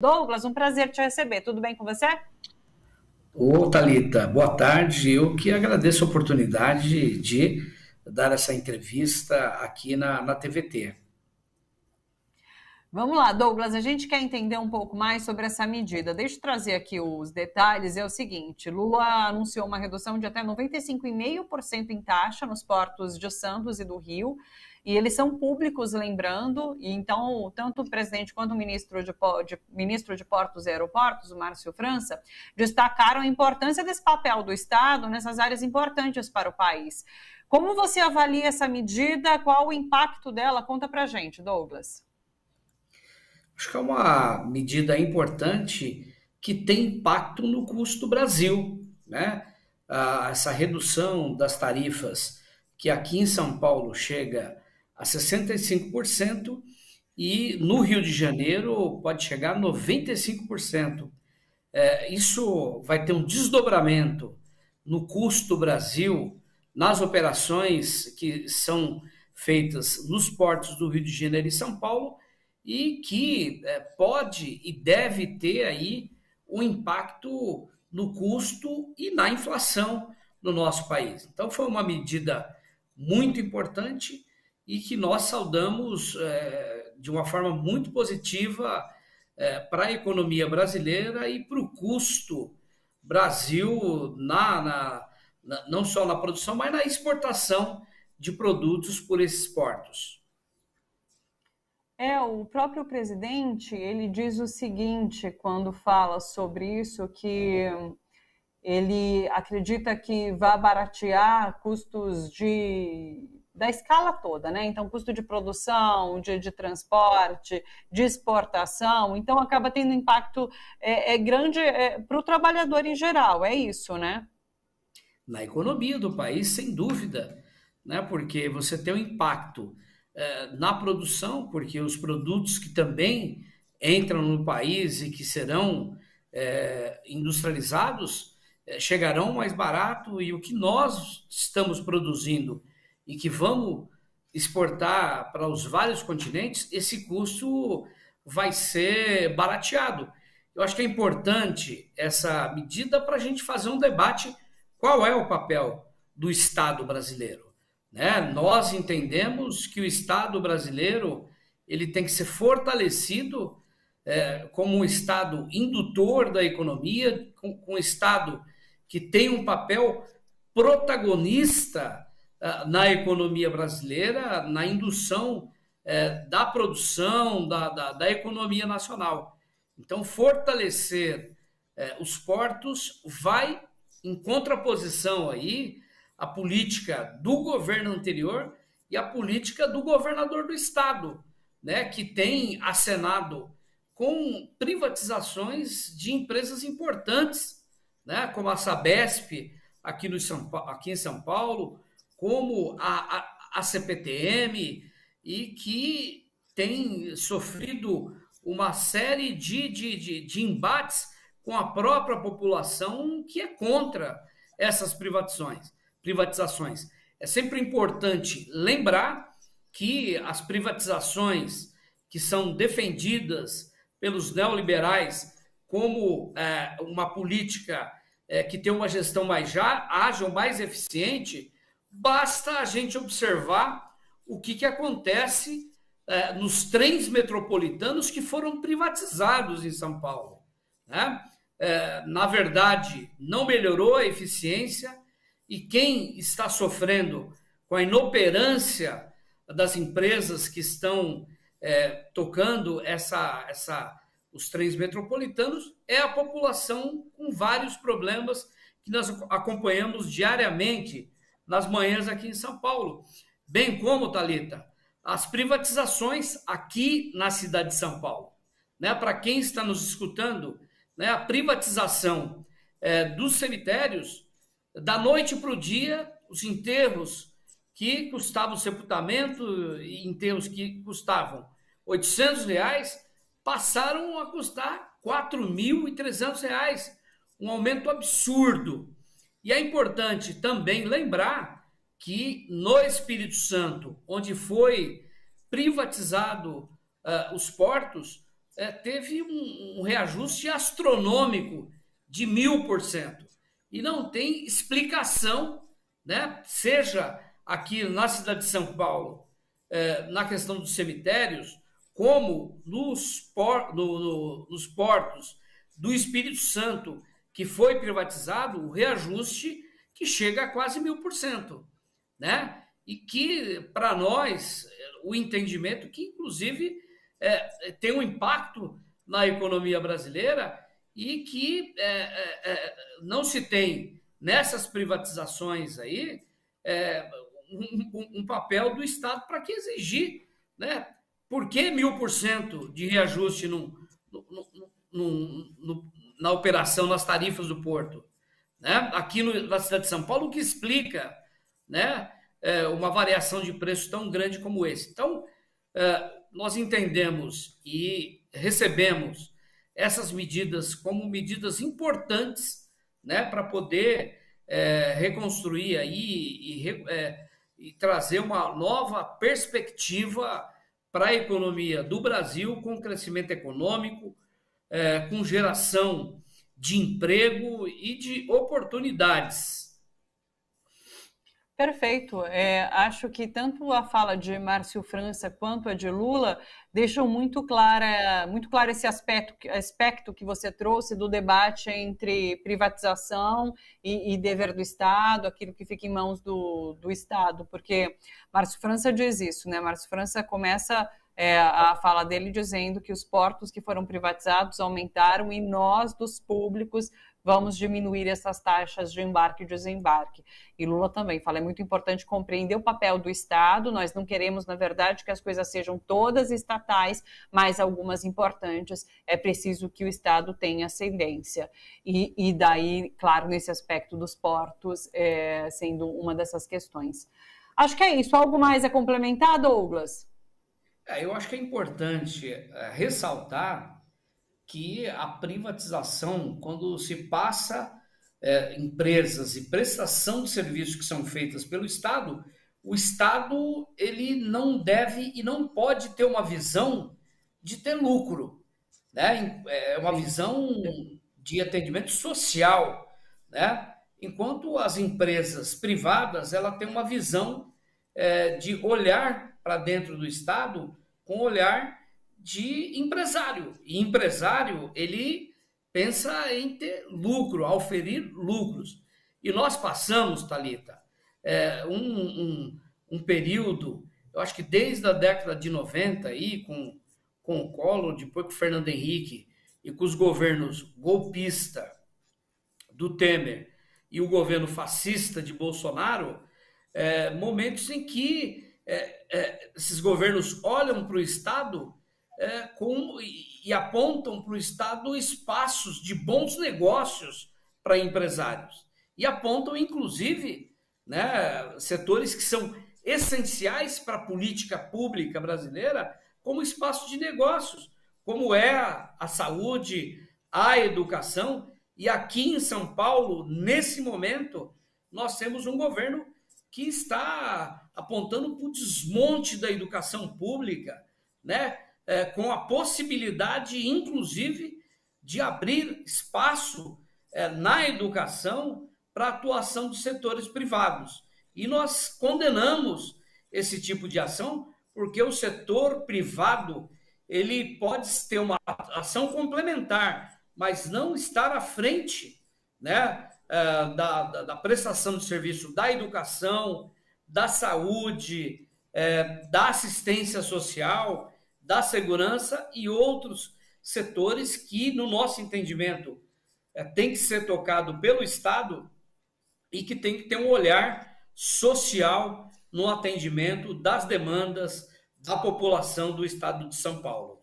Douglas, um prazer te receber. Tudo bem com você? Ô, Thalita, boa tarde. Eu que agradeço a oportunidade de dar essa entrevista aqui na, na TVT. Vamos lá, Douglas, a gente quer entender um pouco mais sobre essa medida. Deixa eu trazer aqui os detalhes. É o seguinte: Lula anunciou uma redução de até 95,5% em taxa nos portos de Santos e do Rio e eles são públicos, lembrando, e então tanto o presidente quanto o ministro de, de, ministro de Portos e Aeroportos, o Márcio França, destacaram a importância desse papel do Estado nessas áreas importantes para o país. Como você avalia essa medida? Qual o impacto dela? Conta para gente, Douglas. Acho que é uma medida importante que tem impacto no custo do Brasil, né? Ah, essa redução das tarifas que aqui em São Paulo chega a 65% e no Rio de Janeiro pode chegar a 95%. É, isso vai ter um desdobramento no custo Brasil, nas operações que são feitas nos portos do Rio de Janeiro e São Paulo e que é, pode e deve ter aí um impacto no custo e na inflação no nosso país. Então foi uma medida muito importante e que nós saudamos é, de uma forma muito positiva é, para a economia brasileira e para o custo Brasil na, na, na, não só na produção, mas na exportação de produtos por esses portos. É, o próprio presidente, ele diz o seguinte quando fala sobre isso, que ele acredita que vai baratear custos de da escala toda, né? Então, custo de produção, de, de transporte, de exportação, então acaba tendo impacto é, é grande é, para o trabalhador em geral, é isso, né? Na economia do país, sem dúvida, né? Porque você tem um impacto na produção, porque os produtos que também entram no país e que serão é, industrializados é, chegarão mais barato e o que nós estamos produzindo e que vamos exportar para os vários continentes, esse custo vai ser barateado. Eu acho que é importante essa medida para a gente fazer um debate qual é o papel do Estado brasileiro. Né? Nós entendemos que o Estado brasileiro ele tem que ser fortalecido é, como um Estado indutor da economia, com, um Estado que tem um papel protagonista ah, na economia brasileira, na indução é, da produção, da, da, da, economia nacional. Então, fortalecer é, os portos vai em contraposição aí à política do governo anterior e à política do governador do estado, né, que tem acenado com privatizações de empresas importantes, né, como a Sabesp aqui, no São, aqui em São Paulo, como a, a, a CPTM e que tem sofrido uma série de, de, de, de embates com a própria população que é contra essas privatizações. Privatizações. É sempre importante lembrar que as privatizações que são defendidas pelos neoliberais como é, uma política é, que tem uma gestão mais já, ágil, mais eficiente, Basta a gente observar o que, que acontece é, nos trens metropolitanos que foram privatizados em São Paulo. Né? É, na verdade, não melhorou a eficiência e quem está sofrendo com a inoperância das empresas que estão é, tocando essa, essa, os trens metropolitanos é a população com vários problemas que nós acompanhamos diariamente nas manhãs aqui em São Paulo. Bem como, Talita, as privatizações aqui na cidade de São Paulo. Né? Para quem está nos escutando, né? a privatização é, dos cemitérios, da noite para o dia, os enterros que custavam sepultamento, enterros que custavam 800 reais, passaram a custar 4.300 reais. Um aumento absurdo. E é importante também lembrar que no Espírito Santo, onde foi privatizado uh, os portos, é, teve um, um reajuste astronômico de mil por cento. E não tem explicação, né? seja aqui na cidade de São Paulo, é, na questão dos cemitérios, como nos, por, no, no, nos portos do Espírito Santo, que foi privatizado, o reajuste que chega a quase mil por cento. Né? E que, para nós, o entendimento que, inclusive, é, tem um impacto na economia brasileira e que é, é, é não se tem nessas privatizações aí é, um, um, papel do Estado para que exigir, né? Por que mil por cento de reajuste no, no, no, na operação, nas tarifas do porto? Né? Aqui na cidade de São Paulo, o que explica né, é, uma variação de preço tão grande como esse? Então, é, nós entendemos e recebemos essas medidas como medidas importantes né, para poder é, reconstruir aí e, é, e, trazer uma nova perspectiva para a economia do Brasil com crescimento econômico, é, com geração de emprego e de oportunidades Perfeito. É, acho que tanto a fala de Márcio França quanto a de Lula deixam muito clara, muito claro esse aspecto, aspecto que você trouxe do debate entre privatização e, e dever do Estado, aquilo que fica em mãos do, do Estado, porque Márcio França diz isso, né? Márcio França começa é, a fala dele dizendo que os portos que foram privatizados aumentaram e nós, dos públicos, vamos diminuir essas taxas de embarque e desembarque. E Lula também fala, é muito importante compreender o papel do Estado, nós não queremos, na verdade, que as coisas sejam todas estatais, mas algumas importantes, é preciso que o Estado tenha ascendência. E, e daí, claro, nesse aspecto dos portos, é, sendo uma dessas questões. Acho que é isso. Algo mais a complementar, Douglas? É, eu acho que é importante é, ressaltar que a privatização, quando se passa é, empresas e prestação de serviços que são feitas pelo Estado, o Estado ele não deve e não pode ter uma visão de ter lucro, né? É uma visão de atendimento social, né? Enquanto as empresas privadas ela tem uma visão é, de olhar para dentro do Estado com olhar de empresário. E empresário, ele pensa em ter lucro, oferir lucros. E nós passamos, Talita, é, um, um, um, período, eu acho que desde a década de 90 aí, com, com o Collor, depois com o Fernando Henrique e com os governos golpista do Temer e o governo fascista de Bolsonaro, é, momentos em que é, é esses governos olham para o Estado é, com, e, apontam para o Estado espaços de bons negócios para empresários. E apontam, inclusive, né, setores que são essenciais para a política pública brasileira como espaço de negócios, como é a, a saúde, a educação. E aqui em São Paulo, nesse momento, nós temos um governo que está apontando para o desmonte da educação pública, né? É, com a possibilidade, inclusive, de abrir espaço é, na educação para a atuação de setores privados. E nós condenamos esse tipo de ação porque o setor privado ele pode ter uma ação complementar, mas não estar à frente né, é, da, da, da prestação de serviço da educação, da saúde, é, da assistência social da segurança e outros setores que, no nosso entendimento, é, tem que ser tocado pelo Estado e que tem que ter um olhar social no atendimento das demandas da população do Estado de São Paulo.